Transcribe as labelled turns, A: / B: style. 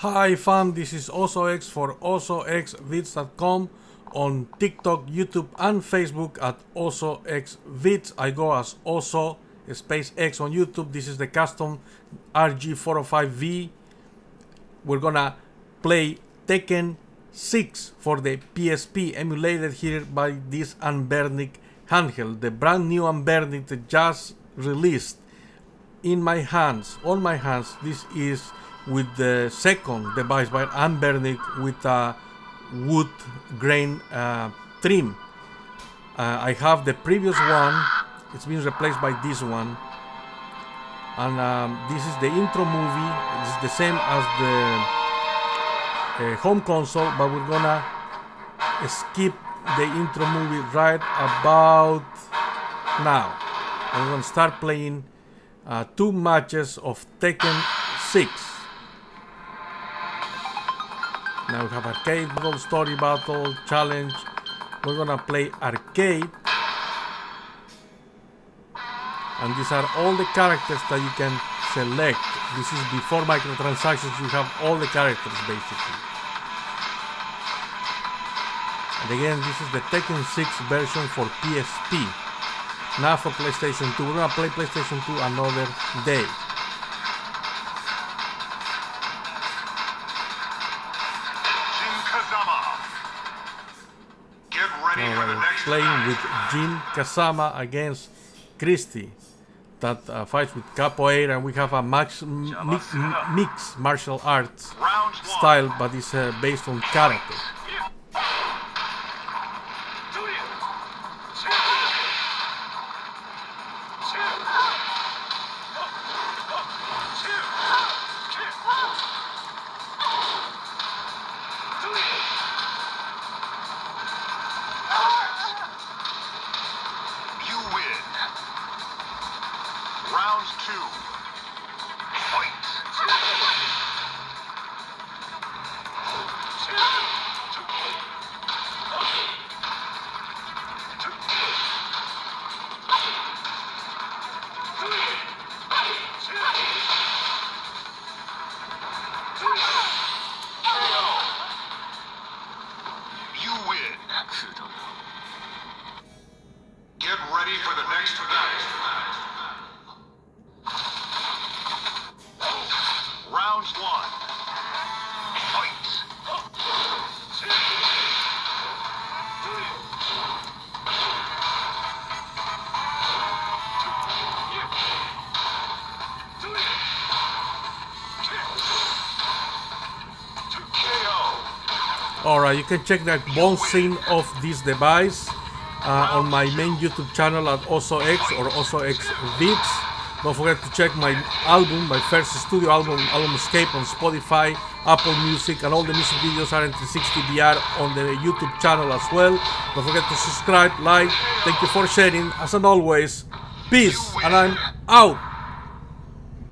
A: Hi fam, this is OsoX for OsoXVids.com on TikTok, YouTube and Facebook at OsoXVids. I go as Oso Space X on YouTube. This is the custom RG405V. We're gonna play Tekken 6 for the PSP emulated here by this Anbernic handheld. The brand new Anbernic just released in my hands, on my hands. This is with the second device by Anbernic with a wood grain uh, trim. Uh, I have the previous one, it's been replaced by this one. And um, this is the intro movie, it's the same as the uh, home console, but we're gonna skip the intro movie right about now. I'm gonna start playing uh, two matches of Tekken 6. Now we have arcade story battle, challenge. We're gonna play arcade. And these are all the characters that you can select. This is before microtransactions, you have all the characters basically. And again, this is the Tekken 6 version for PSP. Now for PlayStation 2. We're gonna play PlayStation 2 another day.
B: Jin Kazama. Get ready for the
A: Alright,
B: next
A: playing with Jin Kazama against Christy that uh, fights with capoeira and we have a max, mix martial arts style but it's uh, based on karate.
B: Round two. Fight. You win. Get ready for the next match. Round one.
A: Alright, you can check bone scene of this device uh, on my main YouTube channel at OsoX or OsoX Vids. Don't forget to check my album, my first studio album, Album Escape on Spotify, Apple Music, and all the music videos are in 360 VR on the YouTube channel as well. Don't forget to subscribe, like. Thank you for sharing. As and always, peace, and I'm out.